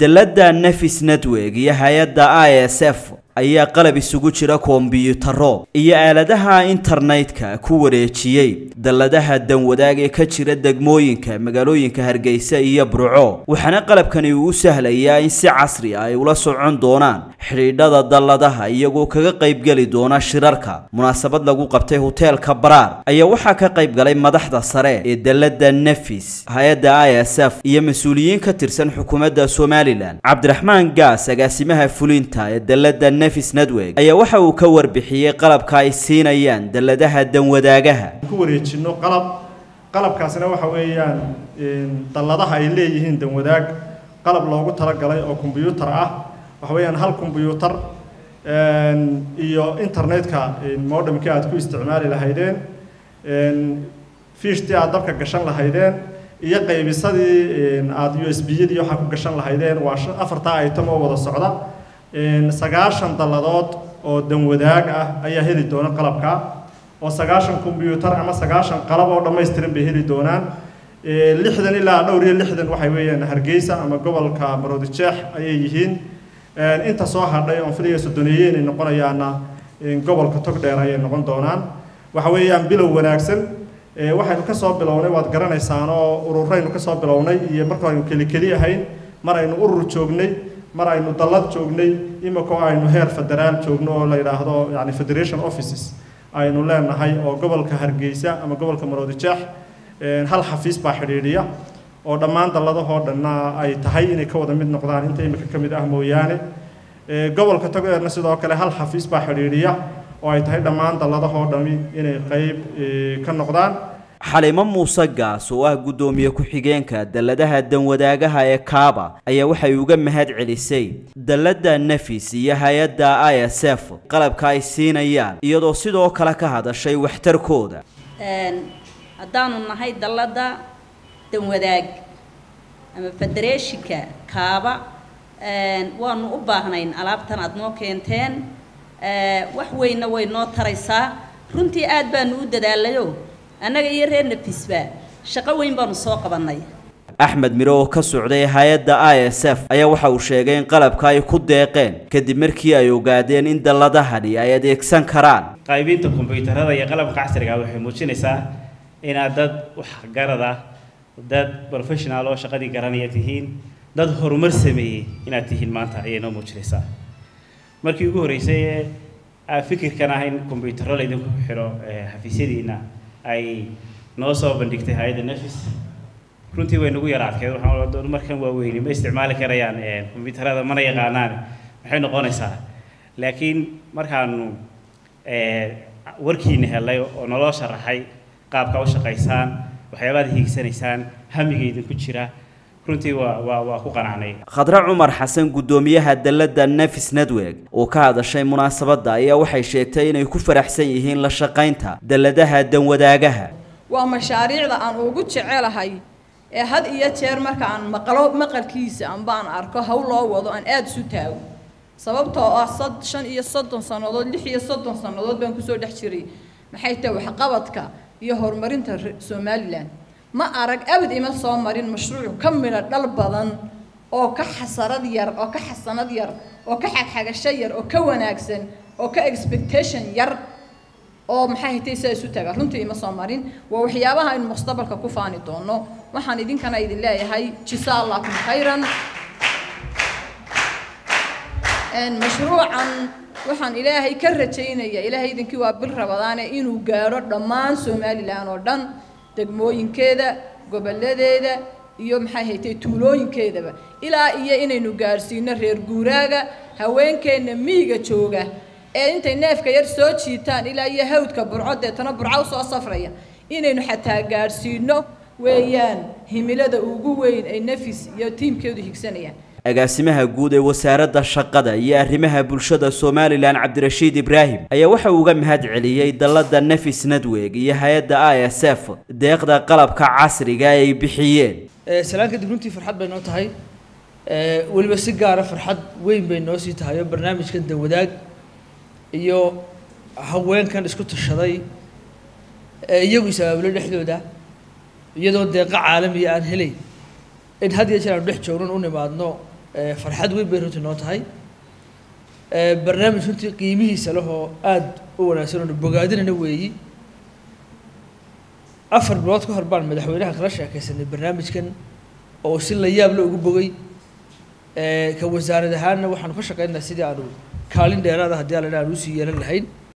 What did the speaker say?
dalladda nefis network iyo hay'adda i s f ayaa qalab isugu jira kombiyuutaro iyo aaladaha internetka ku wareejiyey. Dalladaha danwadaag ee ka jira degmooyinka magaalooyinka hargeysa iyo burco waxaana qalabkani uu u sahlayaa in si casri ah ay ula socon doonaan xidhiidhada dalladaha iyagoo kaga qaybgeli doona shirarka. Munaasabad lagu qabtay hoteelka baraar ayaa waxaa ka qayb galay madaxda sare ee dalladda nefis hay'adda i s f iyo mas'uuliyiin ka tirsan xukuumadda somalilan. Cabdiraxmaan gaas agaasimaha fulinta ee dalladda nefis network ayaa waxa uu ka warbixiyey qalabka ay siinayaan dalladaha danwadaagaha. Ku wareejino qalab. Qalabkaasina waxa weeyaan dalladaha ay leeyihiin danwadaag. Qalab loogu talagalay oo kombiyuutar ah. Waxa weeyaan hal kombiyuutar iyo internetka modemkii aad ku isticmaali lahaydeen. Fiishtii aad dabka gashan lahaydeen. Iyo qaybisadii aad u s b yadii waxaa ku gashan lahaydeen. Waa afartaa item oo wada socda sagaashan dalladood oo danwadaag ah ayaa heli doona qalabka oo sagaashan kombiyuutar ama sagaashan qalab oo dhammaystiran bay heli doonaan. Lixdan ilaa dhowr iyo lixdan waxay weeyaan hargeysa ama gobolka maroodijeex ayay yihiin. Inta soo hadhay oon filaya sodoneeye inay noqonayaana gobolka togdheer ayay noqon doonaan. Waxa weeyaan bilow wanaagsan. Waxaynu ka soo bilownay waad garanaysaan oo ururaynu ka soo bilownay iyo marka aynu keli keli ahayn mar aynu urur joognay mar aynu dallad joognay imikoo aynu heer federaal joogno oo la yidhaahdo yani federation offices aynu leenahay oo gobolka hargeysa ama gobolka maroodijeex hal xafiis baa xidhiidhiya oo dhammaan dalladahoo dhanna ay tahay inay ka wada mid noqdaan. Inta imika ka mid ah mooyaane. Gobolka togdheerna sidoo kale hal xafiis baa xidhiidhiya oo ay tahay dhammaan dalladahoo dhami inay qayb ka noqdaan xalimo muuse gaas oo ah guddoomiye ku-xigeenka dalladaha danwadaagaha ee kaaba ayaa waxay uga mahad celisay. Dalladda nefis iyo hay'adda i s f qalabka ay siinayaan iyadoo sidoo kale ka hadashay waxtarkooda. Haddaanu nahay dalladda danwadaag ama federeeshinka kaaba waanu u baahnayn alaabtan aada noo keenteen. Wax weynna way noo taraysaa. Runtii aad baanu u dadaalayo annaga iyo reer nafisba shaqo weyn baanu soo qabannay. Axmed miro oo ka socday hay'adda i s f ayaa waxa uu sheegay in qalabka ay ku deeqeen kadib markii ay ogaadeen in dalladahani ay adeegsan karaan. Qaybinta kombiyuutarada iyo qalabka casriga waxay muujinaysaa inaad dad waxgarad ah dad professional oo shaqadii garanaya tihiin dad horumar sameeyey inaad tihiin maanta ayay noo muujinaysaa. Markii ugu horreysay ee fikirkan ah in kombiyuutarro laydinku xidho xafiisyadiina ay noo soo bandhigtay hay'adda nefis runtii way nagu yara adkeed waxaan markan waaweyni ma isticmaali karayaan kombiyuutarada mana yaqaanaan. Maxay noqonaysaa? Laakiin markaanu warkiina helay oo naloo sharaxay qaabka u shaqaysaan waxyaabaad hiigsanaysaan hamiga idinku jira runtii waa waa waa ku qanacnay. Khadre cumar xasan guddoomiyaha dalladda nefis network oo ka hadashay munaasabadda ayaa waxay sheegtay inay ku faraxsan yihiin la shaqaynta dalladaha danwadaagaha. Waa mashaariicda aan ugu jecelahay ee had iyo jeer marka aan maqlo maqalkiisa amba aan arko hawl loo wado aan aada isu taago. Sababtoo ah sad shan iyo soddon sannadood lix iyo soddon sannadood baan ku soo dhex jiray. Maxay tahay waxqabadka iyo horumarinta somalilan ma arag abad ima soo marin mashruuc ka midha dhal badan oo ka xasarad yar oo ka xasanad yar oo ka xagxagasho yar oo ka wanaagsan oo ka expectation yar oo maxay hatay sidaa isu taga. Runtii ima soo marin. Waa waxyaabaha aynu mustaqbalka ku faani doono. Waxaan idinkana idin leeyahay jisa allakum khayran. Mashruucan waxaan ilaahay ka rajaynaya. Ilaahay idinkii waa bil rabadaane inuu gaadho dhammaan somalilan oo dhan degmooyinkeeda gobolladeeda iyo maxay haytay tuulooyinkeedaba. Ilaa iyo inaynu gaadhsiino reer guuraaga haweenkeenna miyiga jooga ee intay neefka yar soo jiitaan ilaa iyo hawdka burco deetana burco u soo safraya. Inaynu xataa gaadhsiino weeyaan himilada ugu weyn ay nafis iyo tiimkeedu higsanayaan agaasimaha guud ee wasaaradda shaqada iyo arrimaha bulshada somalilan cabdirashiid ibraahim ayaa waxa uga mahad celiyey dalladda nefis network iyo hay'adda i s f deeqda qalabka casriga ay bixiyeen. Salaan kadib runtii farxad bay noo tahay. Weliba si gaara farxad weyn bay noo sii tahay. Oo barnaamijkan danwadaag iyo haweenkan isku tashaday iyagu is-abaabulo dhexdooda iyadoo deeqo caalamiya aan helay. In had iyo jeer aanu dhex joognon u nimaadno farxad weyn bay runtii noo tahay. Ee, barnaamij runtii qiimihiisa leh oo aada u wanaagsan oonu bogaadinana weeyi. Afar bilood ka hor baan madaxweynaha kala sheekaysanay barnaamijkan oo si la yaab la ugu bogay. Ee, ka wasaarad ahaanna waxaanu ka shaqaynaynaa sidii aanu kaalin dheeraada haddii aan la idhaha aan u sii yeelan lahayn